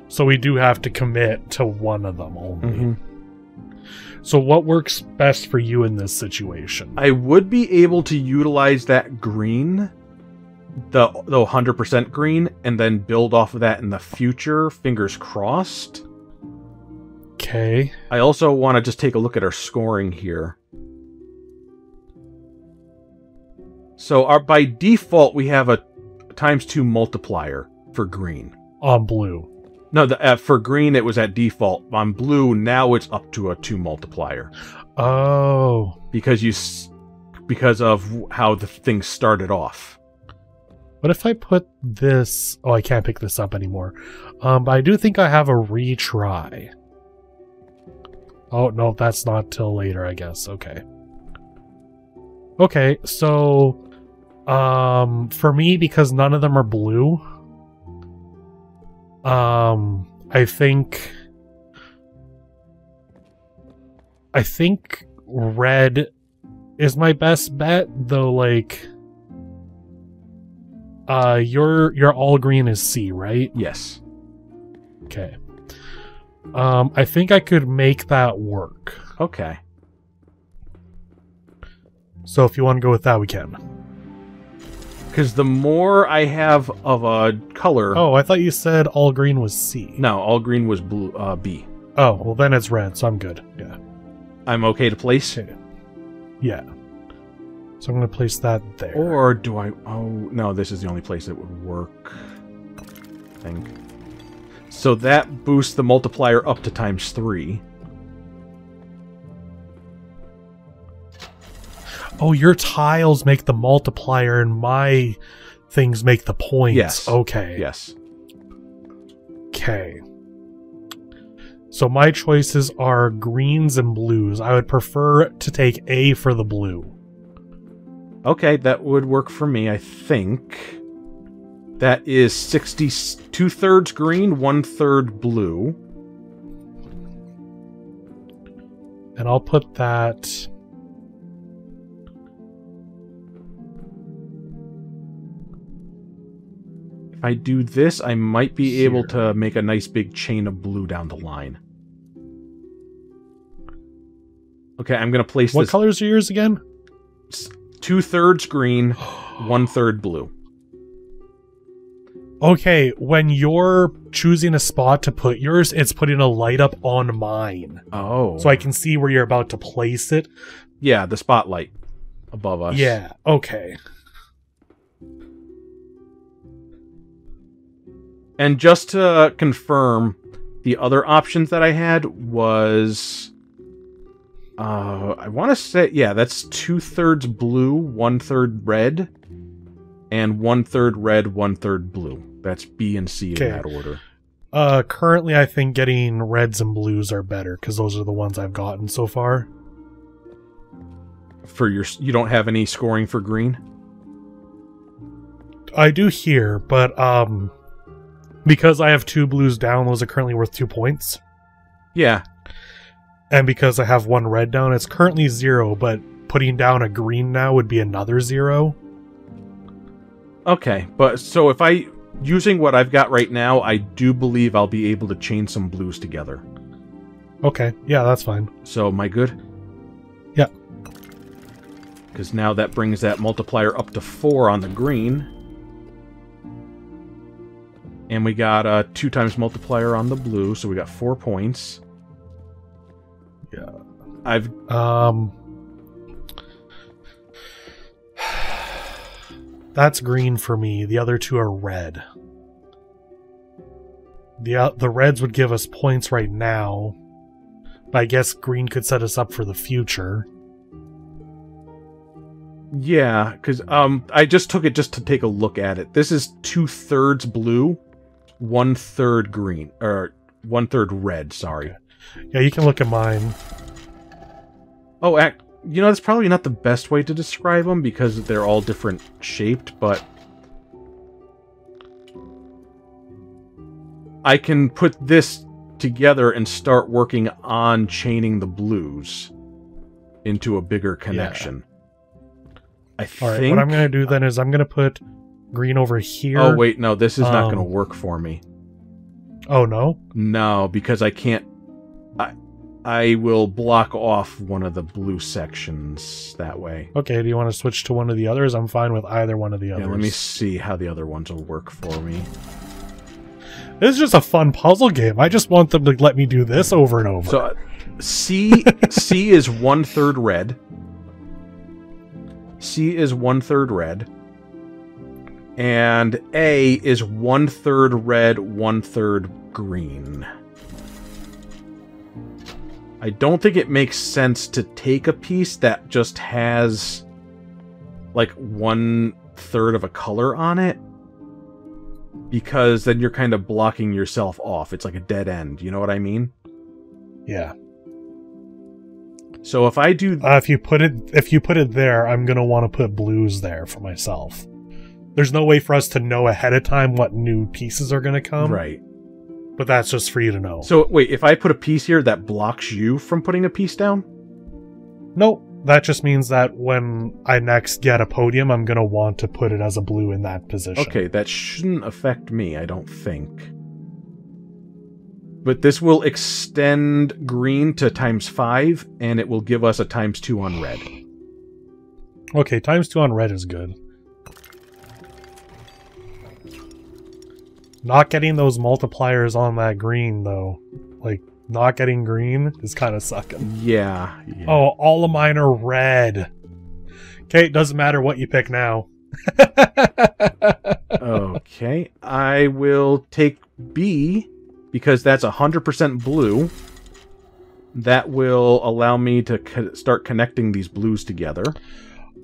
So we do have to commit to one of them only. Mhm. So what works best for you in this situation? I would be able to utilize that green, the the 100% green, and then build off of that in the future. Fingers crossed. Okay. I also want to just take a look at our scoring here. So our by default we have a times two multiplier for green. On blue. No, the, uh, for green it was at default. On blue now it's up to a two multiplier Oh. because you because of how the thing started off. What if I put this? Oh, I can't pick this up anymore. Um, but I do think I have a retry. Oh no, that's not till later, I guess. Okay. Okay, so um for me because none of them are blue, um I think I think red is my best bet, though like uh, your your all green is C, right? Yes. Okay. Um, I think I could make that work. Okay. So if you want to go with that, we can. Because the more I have of a color. Oh, I thought you said all green was C. No, all green was blue. Uh, B. Oh, well then it's red, so I'm good. Yeah. I'm okay to place. Okay. Yeah. So I'm gonna place that there. Or do I? Oh no, this is the only place it would work. I think. So that boosts the multiplier up to times three. Oh, your tiles make the multiplier, and my things make the points. Yes. Okay. Yes. Okay. So my choices are greens and blues. I would prefer to take A for the blue. Okay, that would work for me. I think. That is sixty two thirds green, one third blue. And I'll put that. If I do this, I might be Here. able to make a nice big chain of blue down the line. Okay, I'm gonna place What this colors are yours again? two thirds green, [GASPS] one third blue. Okay, when you're choosing a spot to put yours, it's putting a light up on mine. Oh, So I can see where you're about to place it. yeah, the spotlight above us. Yeah, okay. And just to confirm, the other options that I had was, uh, I want to say, yeah, that's two thirds blue, one third red, and one third red, one third blue. That's B and C Okay. in that order. Uh currently I think getting reds and blues are better cuz those are the ones I've gotten so far. For your, you don't have any scoring for green. I do here, but um because I have two blues down, those are currently worth 2 points. Yeah, And because I have one red down, it's currently 0, but putting down a green now would be another 0. Okay, but so if I using what I've got right now, I do believe I'll be able to chain some blues together. Okay. Yeah, that's fine. So am I good? Yeah. Because now that brings that multiplier up to four on the green. And we got a two times multiplier on the blue, so we got four points. Yeah. I've Um That's green for me. The other two are red. The uh, the reds would give us points right now. But I guess green could set us up for the future. yeah, because um I just took it just to take a look at it. This is two thirds blue, one third green, or one third red. Sorry. Yeah, you can look at mine. Oh, act. You know, that's probably not the best way to describe them because they're all different shaped, but I can put this together and start working on chaining the blues into a bigger connection. Yeah. I All right, think. what I'm going to do then is I'm going to put green over here. Oh wait, no, this is not Um, going to work for me. Oh no. No, because I can't. I I will block off one of the blue sections that way. Okay, do you want to switch to one of the others? I'm fine with either one of the others. Yeah, let me see how the other ones will work for me. This is just a fun puzzle game. I just want them to let me do this over and over. So uh, C [LAUGHS] C is one third red. C is one third red. And A is one third red, one third green. I don't think it makes sense to take a piece that just has like one third of a color on it because then you're kind of blocking yourself off. It's like a dead end. You know what I mean? yeah. So if I do Uh, if you put it if you put it there, I'm gonna want to put blues there for myself. There's no way for us to know ahead of time what new pieces are gonna come. right. But that's just for you to know. So wait, if I put a piece here that blocks you from putting a piece down? nope. that just means that when I next get a podium, I'm gonna want to put it as a blue in that position. Okay, that shouldn't affect me, I don't think. But this will extend green to times 5, and it will give us a times 2 on red. Okay, times two on red is good. Not getting those multipliers on that green though, like not getting green is kind of sucking. Yeah. yeah. Oh, all of mine are red. Okay, it doesn't matter what you pick now. [LAUGHS] okay. I will take B because that's 100% blue. That will allow me to co- start connecting these blues together.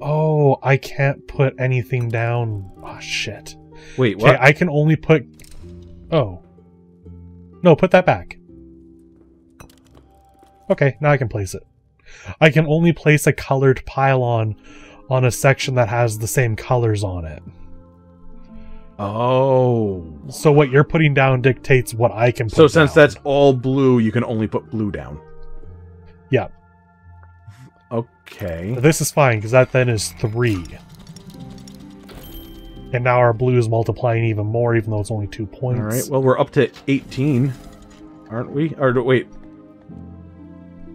oh, I can't put anything down. Oh shit. Wait, Okay, what? I can only put. Oh. No, put that back. Okay, now I can place it. I can only place a colored pylon on a section that has the same colors on it. oh. So what you're putting down dictates what I can put So since down. that's all blue, you can only put blue down. Yeah. Okay. This is fine, because that then is three. And now our blue is multiplying even more, even though it's only two points. All right. Well, we're up to 18, aren't we? Or wait.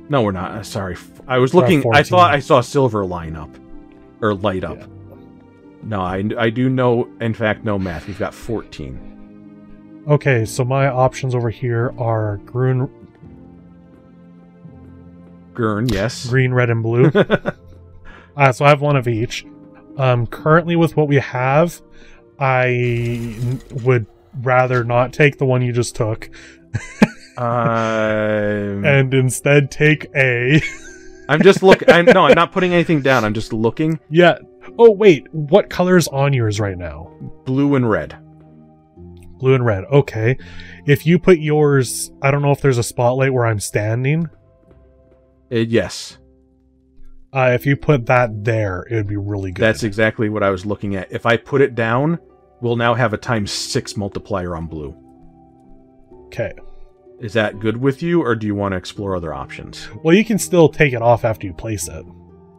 No, we're not. Uh, Sorry. I was looking. I thought I saw silver line up or light up. Yeah. No, I, I do know. In fact, no math. We've got 14. Okay, so my options over here are green, Gurn, yes. green, red, and blue. [LAUGHS] uh, so I have one of each. Um, currently, with what we have, I would rather not take the one you just took um, [LAUGHS] and instead take A. [LAUGHS] I'm just looking. I'm no. I'm not putting anything down. I'm just looking. yeah. Oh wait, what color's on yours right now? Blue and red. Blue and red. Okay. If you put yours, I don't know if there's a spotlight where I'm standing. Uh, yes, Uh, if you put that there, it would be really good. that's exactly what I was looking at. If I put it down, we'll now have a times six multiplier on blue. okay. Is that good with you, or do you want to explore other options? Well, you can still take it off after you place it.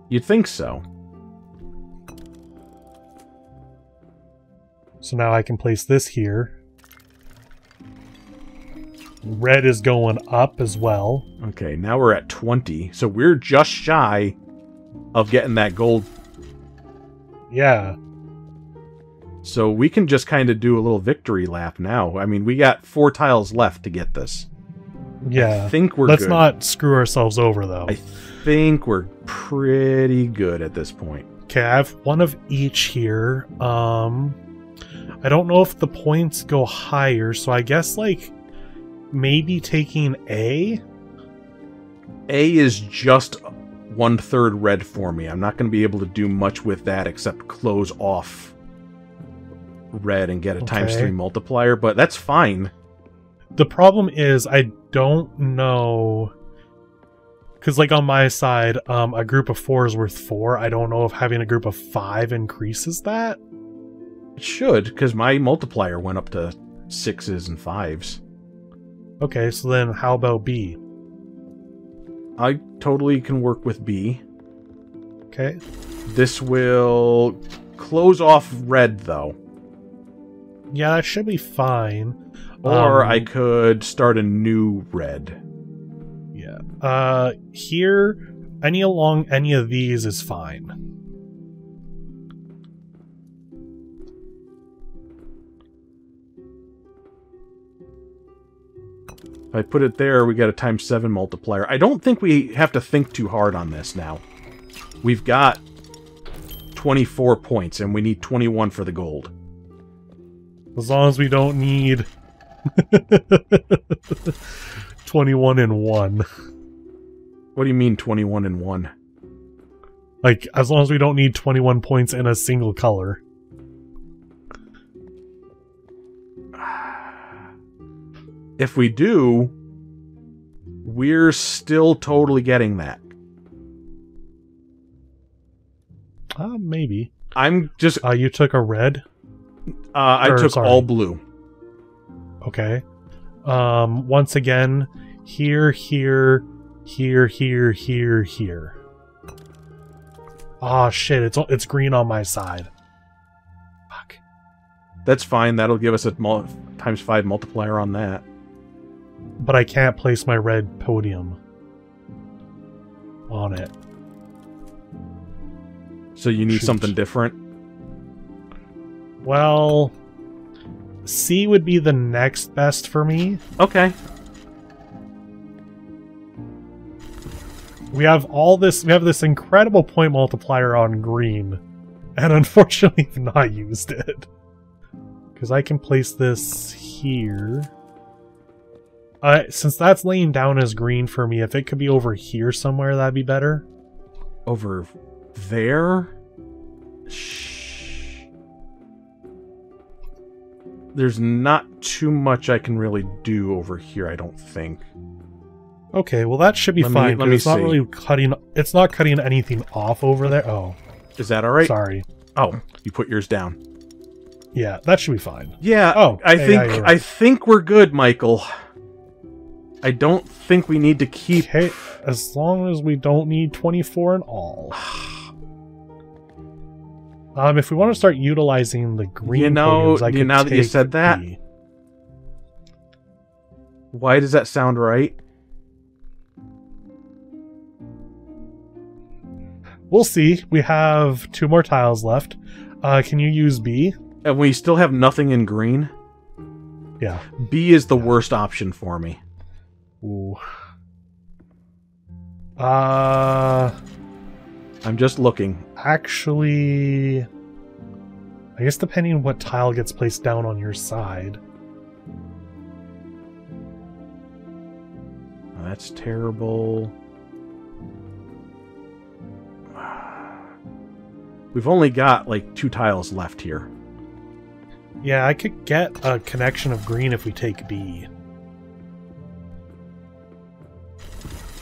You'd think so. So now I can place this here. Red is going up as well. Okay, now we're at 20, so we're just shy of getting that gold. Yeah. So we can just kind of do a little victory lap now. I mean, we got four tiles left to get this. Yeah. I think we're Let's good. not screw ourselves over though. I think we're pretty good at this point. Okay, I have one of each here. Um I don't know if the points go higher, so I guess like maybe taking A. A is just one third red for me. I'm not going to be able to do much with that except close off red and get a times three multiplier, but that's fine. The problem is I don't know because like on my side, um, a group of four is worth four. I don't know if having a group of five increases that. It should, because my multiplier went up to sixes and fives. Okay, so then how about B? I totally can work with B. Okay, This will close off red, though. yeah, that should be fine. Or Um, I could start a new red. Yeah. Uh, here, any along any of these is fine. If I put it there, we got a times 7 multiplier. I don't think we have to think too hard on this now. We've got 24 points, and we need 21 for the gold. As long as we don't need [LAUGHS] 21 and 1. What do you mean 21 and 1? Like, as long as we don't need 21 points in a single color. If we do, we're still totally getting that. Uh, maybe. I'm just. Uh, Uh, you took a red. I or, took sorry. all blue. Okay. Um, once again, here, here, here, here, here, here. Oh shit! It's it's green on my side. Fuck. That's fine. That'll give us a mul- times five multiplier on that. But I can't place my red podium on it. So you need Shoot. something different. Well, C would be the next best for me. Okay. We have all this. We have this incredible point multiplier on green, and [LAUGHS] unfortunately, have not used it because I can place this here. Uh, since that's laying down as green for me, if it could be over here somewhere, that'd be better. Over there. Shh. There's not too much I can really do over here. I don't think. Okay, well that should be Let me- fine. let 'cause me it's not really cutting. It's not cutting anything off over there. Oh, Is that all right? sorry. Oh, you put yours down. Yeah, that should be fine. Yeah. Oh, I hey, think yeah, you're I think we're good, Michael. I don't think we need to keep. Okay, as long as we don't need 24 in all. [SIGHS] Um, if we want to start utilizing the green You know- podiums, you- now that you said that- B. Why does that sound right? We'll see. We have two more tiles left. Uh, can you use B? And we still have nothing in green. Yeah. B is the worst option for me. Ooh. Uh, I'm just looking. actually, I guess depending on what tile gets placed down on your side. That's terrible. We've only got like two tiles left here. Yeah, I could get a connection of green if we take B.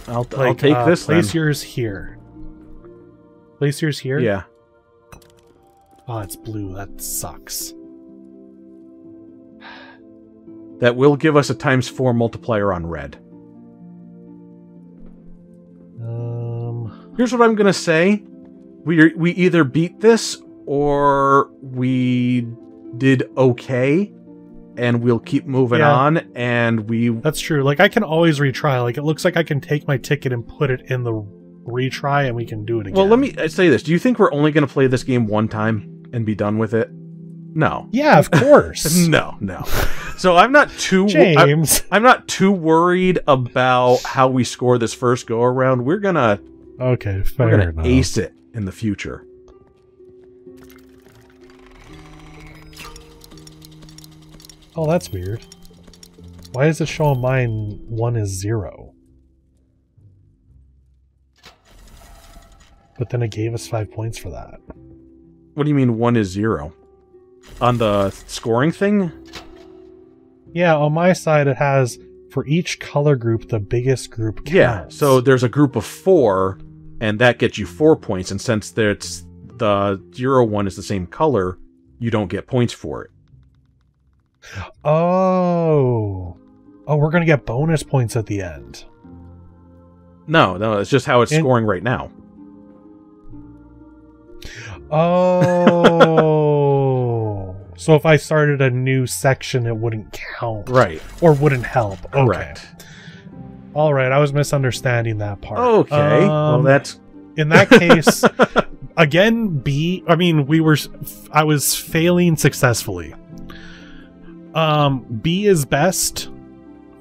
I'll, I'll take uh, this then. Place yours here. Place yours here. Yeah. Oh, it's blue. That sucks. That will give us a times four multiplier on red. Um. Here's what I'm gonna say: we we either beat this or we did okay, and we'll keep moving Yeah. on. And we That's true. Like I can always retry. Like it looks like I can take my ticket and put it in the retry, and we can do it again. well, let me uh, say this: Do you think we're only gonna play this game one time and be done with it? No, Yeah, of [LAUGHS] course. [LAUGHS] no, no. So I'm not too. James. I'm not too worried about how we score this first go around. We're gonna okay, fair we're gonna enough. ace it in the future. Oh, that's weird. Why does it showing mine one is zero? But then it gave us five points for that. What do you mean one is zero? On the scoring thing? Yeah, on my side it has for each color group the biggest group counts. Yeah. So there's a group of four, and that gets you four points. And since there's the zero one is the same color, you don't get points for it. Oh. Oh, we're gonna get bonus points at the end. No, no, it's just how it's And- scoring right now. Oh. so if I started a new section, it wouldn't count. Right. Or wouldn't help. Okay. Correct. All right, I was misunderstanding that part. Okay. well, Um, that's in that case. [LAUGHS] again, B. I mean, we were. I was failing successfully. Um, B is best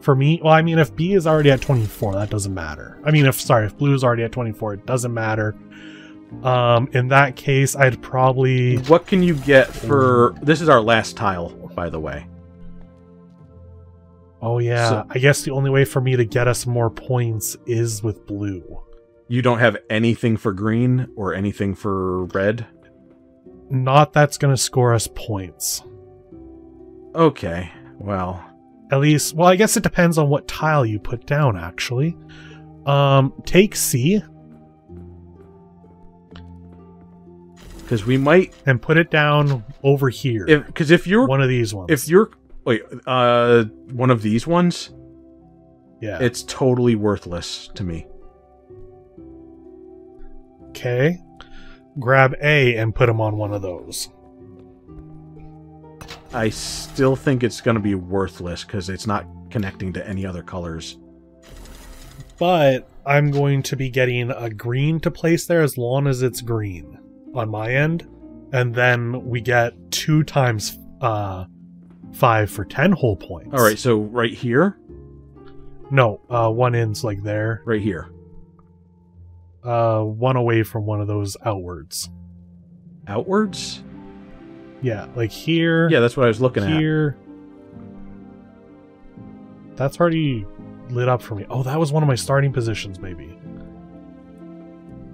for me. Well, I mean, if B is already at twenty four, that doesn't matter. I mean, if sorry, if blue is already at twenty four, it doesn't matter. Um, in that case, I'd probably. what can you get for this is our last tile, by the way. Oh yeah, So- I guess the only way for me to get us more points is with blue. You don't have anything for green or anything for red. Not that's gonna score us points. Okay. Well, At least, well, I guess it depends on what tile you put down, actually. Um, take C because we might and put it down over here. if because if you're one of these ones. if you're wait uh one of these ones yeah. it's totally worthless to me okay. grab A and put him on one of those. I still think it's going to be worthless because it's not connecting to any other colors. But I'm going to be getting a green to place there as long as it's green on my end. And then we get two times uh, five for 10 whole points. All right, so right here, No, uh, one ends like there. right here, Uh, one away from one of those outwards. outwards. Yeah, like here. Yeah, that's what I was looking at. here. That's already lit up for me. Oh, that was one of my starting positions, maybe.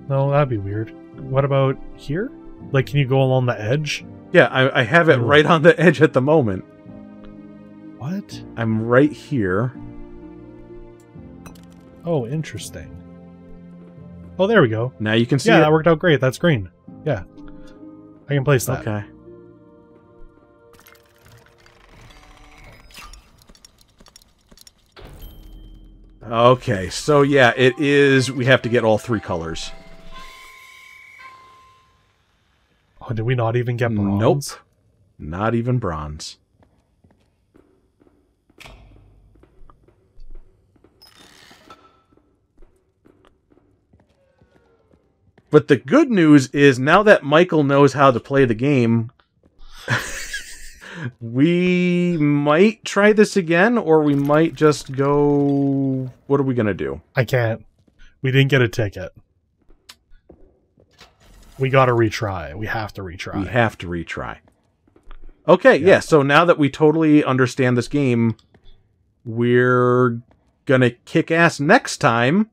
No, that'd be weird. What about here? Like, can you go along the edge? Yeah, I, I have it Oh. right on the edge at the moment. What? I'm right here. Oh, interesting. Oh, there we go. Now you can see yeah, it. that worked out great. That's green. Yeah. I can place that. Okay. Okay, so yeah, it is. We have to get all three colors. Oh, did we not even get bronze? Nope. Not even bronze. But the good news is now that Michael knows how to play the game, [LAUGHS] we might try this again, or we might just go. What are we going to do? I can't. We didn't get a ticket. We gotta retry. We have to retry. We have to retry. Okay, yeah. So now that we totally understand this game, we're gonna kick ass next time,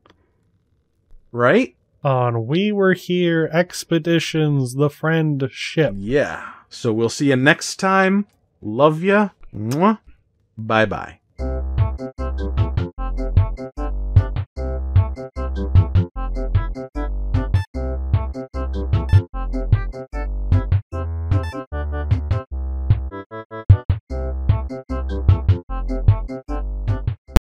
right? on We Were Here Expeditions, the friend ship. Yeah. So we'll see you next time. Love ya. Bye bye.